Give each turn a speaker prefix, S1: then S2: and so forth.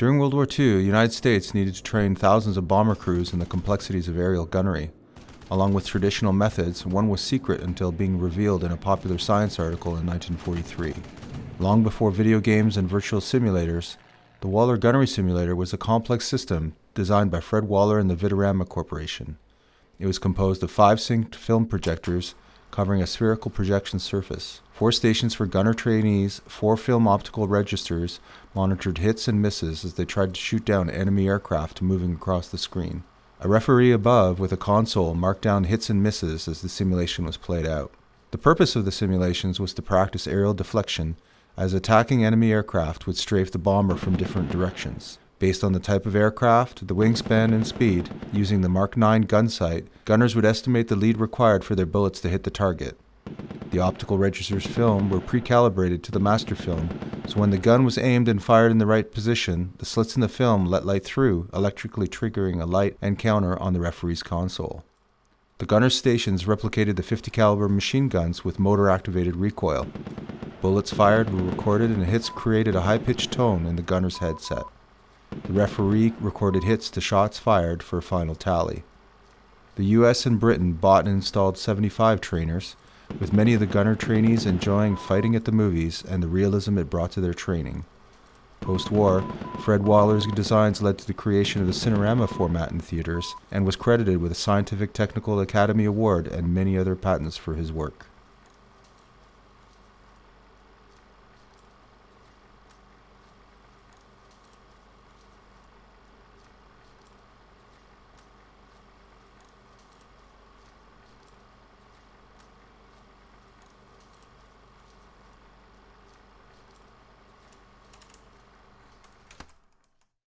S1: During World War II, the United States needed to train thousands of bomber crews in the complexities of aerial gunnery. Along with traditional methods, one was secret until being revealed in a popular science article in 1943. Long before video games and virtual simulators, the Waller Gunnery Simulator was a complex system designed by Fred Waller and the Vitarama Corporation. It was composed of five synced film projectors covering a spherical projection surface. Four stations for gunner trainees, four film optical registers monitored hits and misses as they tried to shoot down enemy aircraft moving across the screen. A referee above with a console marked down hits and misses as the simulation was played out. The purpose of the simulations was to practice aerial deflection as attacking enemy aircraft would strafe the bomber from different directions. Based on the type of aircraft, the wingspan, and speed, using the Mark 9 gun sight, gunners would estimate the lead required for their bullets to hit the target. The optical registers film were pre-calibrated to the master film, so when the gun was aimed and fired in the right position, the slits in the film let light through, electrically triggering a light and counter on the referee's console. The gunner's stations replicated the 50 caliber machine guns with motor activated recoil. Bullets fired were recorded and hits created a high-pitched tone in the gunner's headset. The referee recorded hits to shots fired for a final tally. The US and Britain bought and installed 75 trainers, with many of the gunner trainees enjoying fighting at the movies and the realism it brought to their training. Post war, Fred Waller's designs led to the creation of the Cinerama format in theaters and was credited with a Scientific Technical Academy Award and many other patents for his work.